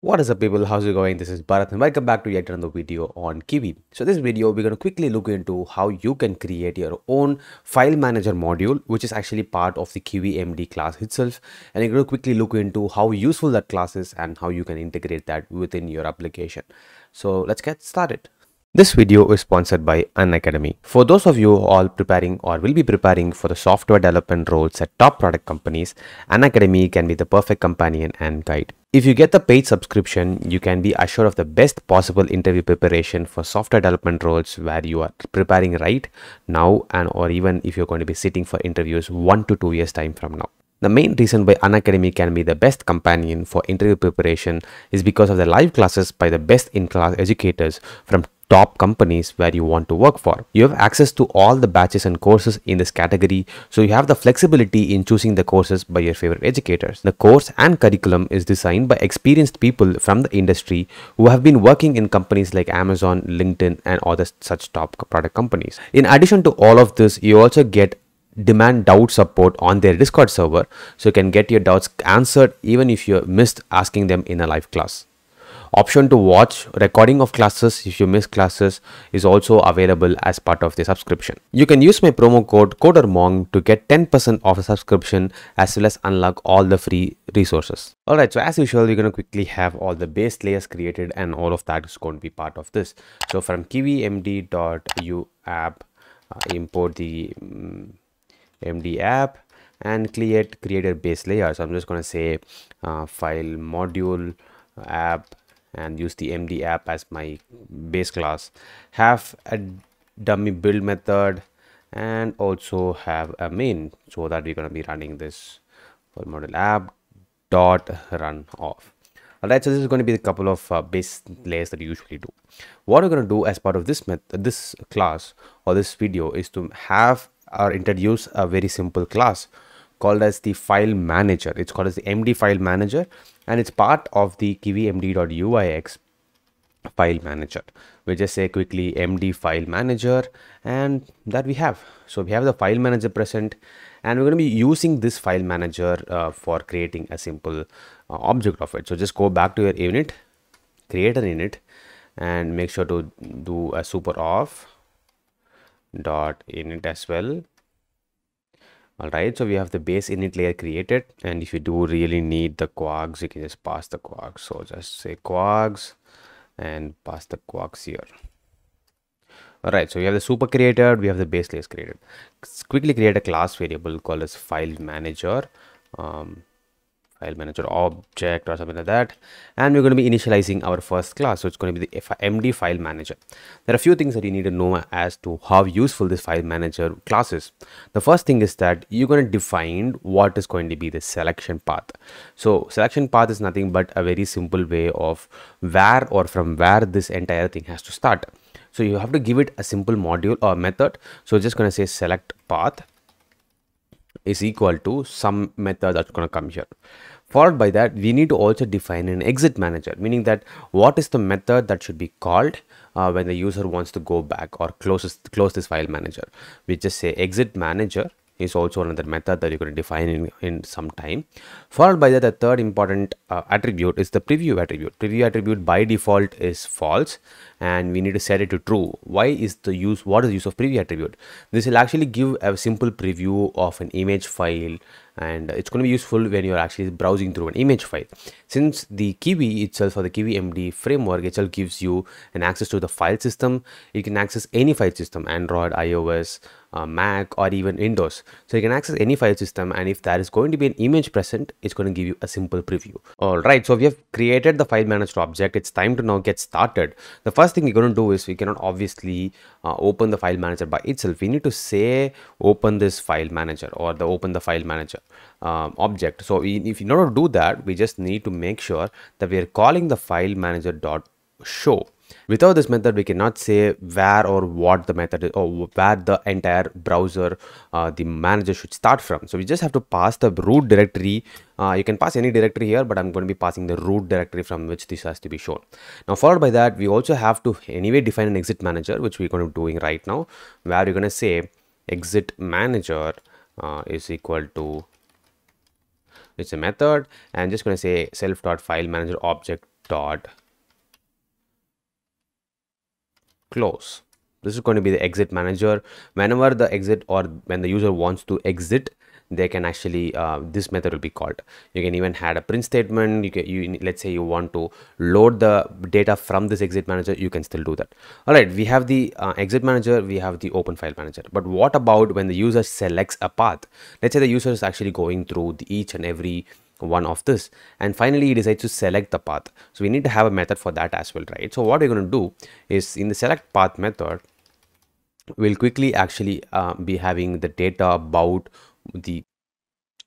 What is up people, how's it going? This is Bharat and welcome back to yet another video on Kivy. So this video, we're going to quickly look into how you can create your own file manager module, which is actually part of the Kivy MD class itself. And we're going to quickly look into how useful that class is and how you can integrate that within your application. So let's get started. This video is sponsored by Unacademy. For those of you all preparing or will be preparing for the software development roles at top product companies, Unacademy can be the perfect companion and guide. If you get the paid subscription, you can be assured of the best possible interview preparation for software development roles where you are preparing right now and or even if you're going to be sitting for interviews 1 to 2 years time from now. The main reason why Unacademy can be the best companion for interview preparation is because of the live classes by the best in-class educators from top companies where you want to work for. You have access to all the batches and courses in this category, so you have the flexibility in choosing the courses by your favorite educators. The course and curriculum is designed by experienced people from the industry who have been working in companies like Amazon, LinkedIn, and other such top product companies. In addition to all of this, you also get demand doubt support on their discord server so you can get your doubts answered even if you missed asking them in a live class option to watch recording of classes if you miss classes is also available as part of the subscription. You can use my promo code codermonk to get 10% off a subscription as well as unlock all the free resources. All right so as usual we're going to quickly have all the base layers created and all of that is going to be part of this. So from kivymd.u app uh, import the um, md app and create create a base layer so i'm just going to say uh, file module app and use the md app as my base class. Have a dummy build method and also have a main so that we're going to be running this for model app dot run off. All right so this is going to be a couple of uh, base layers that you usually do. What we're going to do as part of this method this class or this video is to have or introduce a very simple class called as the file manager. It's called as the md file manager and it's part of the kivymd.uix file manager. We just say quickly md file manager and that we have. So we have the file manager present and we're going to be using this file manager uh, for creating a simple uh, object of it. So just go back to your unit create an init and make sure to do a super auth dot init as well all right so we have the base init layer created and if you do really need the kwargs you can just pass the kwargs so just say kwargs and pass the kwargs here. All right so we have the super created we have the base layers created. Let's quickly create a class variable called as file manager. Um, file manager object or something like that. And we're going to be initializing our first class so it's going to be the md file manager. There are a few things that you need to know as to how useful this file manager class is. The first thing is that you're going to define what is going to be the selection path. So selection path is nothing but a very simple way of where or from where this entire thing has to start. So you have to give it a simple module or method. So just going to say select path is equal to some method that's going to come here. Followed by that we need to also define an exit manager meaning that what is the method that should be called uh, when the user wants to go back or closes close this file manager? We just say exit manager is also another method that you're going to define in, in some time. Followed by that the third important uh, attribute is the preview attribute. Preview attribute by default is false and we need to set it to true. Why is the use what is the use of preview attribute? This will actually give a simple preview of an image file and it's going to be useful when you're actually browsing through an image file. Since the kivy itself or the kivy md framework itself gives you an access to the file system you can access any file system android ios uh, mac or even windows. So you can access any file system and if there is going to be an image present it's going to give you a simple preview. All right so we have created the file manager object. It's time to now get started. The first thing we're going to do is we cannot obviously uh, open the file manager by itself. We need to say open this file manager or the open the file manager um, object. So we, if in order to do that we just need to make sure that we are calling the file manager dot show without this method we cannot say where or what the method is or where the entire browser uh, the manager should start from. So we just have to pass the root directory. Uh, you can pass any directory here but i'm going to be passing the root directory from which this has to be shown. Now followed by that we also have to anyway define an exit manager which we're going to be doing right now where you're going to say exit manager uh, is equal to it's a method and just going to say self dot file manager object dot close. This is going to be the exit manager. Whenever the exit or when the user wants to exit they can actually uh, this method will be called. You can even add a print statement. You can you let's say you want to load the data from this exit manager you can still do that. All right we have the uh, exit manager we have the open file manager. But what about when the user selects a path? Let's say the user is actually going through each and every one of this. And finally he decides to select the path. So we need to have a method for that as well right? So what we're going to do is in the select path method we'll quickly actually uh, be having the data about the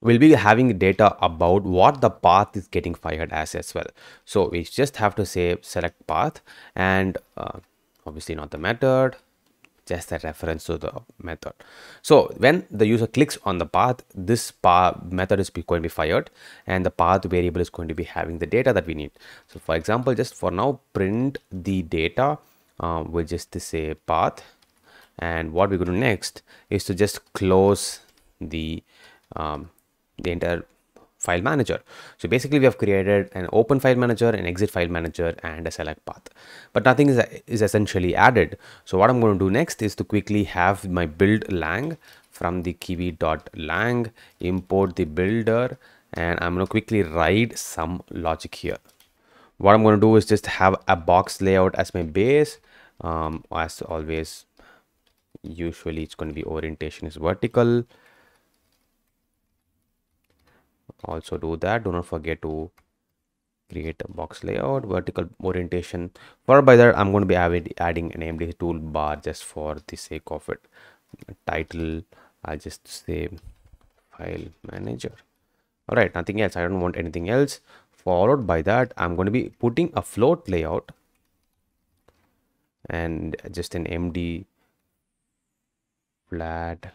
we'll be having data about what the path is getting fired as as well. So we just have to say select path and uh, obviously not the method just a reference to the method. So when the user clicks on the path this path method is going to be fired and the path variable is going to be having the data that we need. So for example just for now print the data uh, with just say path. And what we're going to do next is to just close the um, the entire file manager. So basically we have created an open file manager an exit file manager and a select path. But nothing is, is essentially added. So what i'm going to do next is to quickly have my build lang from the kivy.lang import the builder and i'm going to quickly write some logic here. What i'm going to do is just have a box layout as my base. Um, as always usually it's going to be orientation is vertical also do that. Do not forget to create a box layout vertical orientation. Followed by that i'm going to be adding an empty toolbar just for the sake of it. Title i'll just say file manager. All right nothing else. I don't want anything else. Followed by that i'm going to be putting a float layout and just an md flat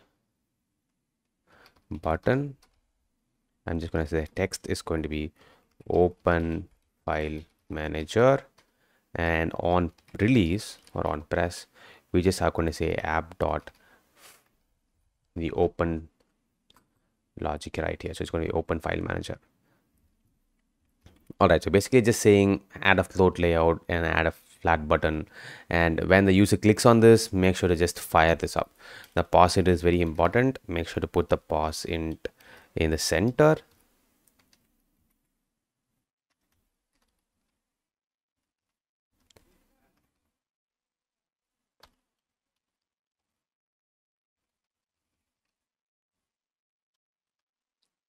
button I'm just going to say text is going to be open file manager and on release or on press we just are going to say app dot the open logic right here. So it's going to be open file manager. All right so basically just saying add a float layout and add a flat button. And when the user clicks on this make sure to just fire this up. The pause it is very important. Make sure to put the pause in in the center.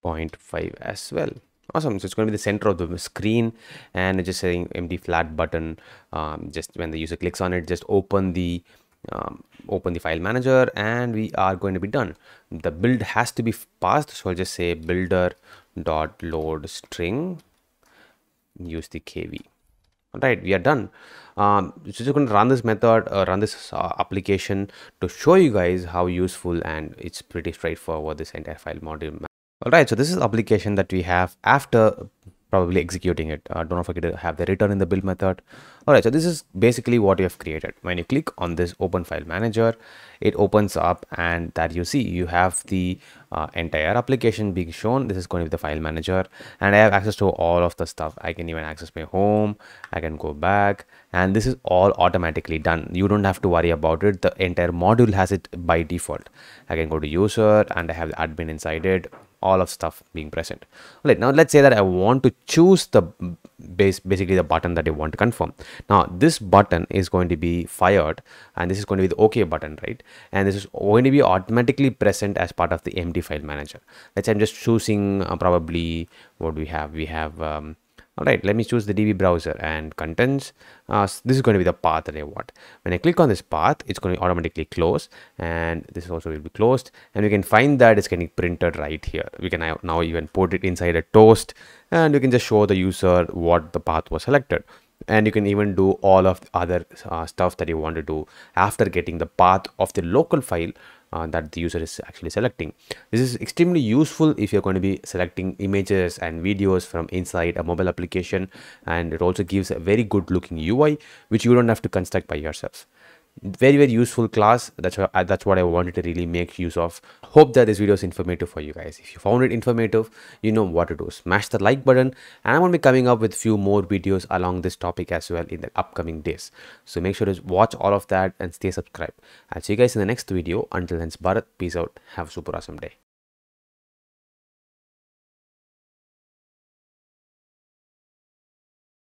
Point five as well. Awesome. So it's going to be the center of the screen and just saying md flat button. Um, just when the user clicks on it just open the um, open the file manager and we are going to be done. The build has to be passed. So i'll just say builder dot load string use the kv all right we are done. Um, so just going to run this method uh, run this uh, application to show you guys how useful and it's pretty straightforward this entire file module. All right so this is application that we have after probably executing it. Uh, don't forget to have the return in the build method. All right so this is basically what you have created. When you click on this open file manager it opens up and that you see you have the uh, entire application being shown. This is going to be the file manager and i have access to all of the stuff. I can even access my home. I can go back and this is all automatically done. You don't have to worry about it. The entire module has it by default. I can go to user and i have admin inside it all of stuff being present. Right now let's say that i want to choose the base basically the button that i want to confirm. Now this button is going to be fired and this is going to be the ok button right? And this is going to be automatically present as part of the md file manager. Let's say i'm just choosing uh, probably what we have. We have um, all right let me choose the db browser and contents. Uh, this is going to be the path that i want. When i click on this path it's going to automatically close and this also will be closed. And we can find that it's getting printed right here. We can now even put it inside a toast and you can just show the user what the path was selected and you can even do all of the other uh, stuff that you want to do after getting the path of the local file uh, that the user is actually selecting. This is extremely useful if you're going to be selecting images and videos from inside a mobile application and it also gives a very good looking UI which you don't have to construct by yourself. Very very useful class. That's what, uh, that's what i wanted to really make use of. Hope that this video is informative for you guys. If you found it informative you know what to do. Smash the like button. And i'm going to be coming up with a few more videos along this topic as well in the upcoming days. So make sure to watch all of that and stay subscribed. I'll see you guys in the next video. Until then bharat. Peace out. Have a super awesome day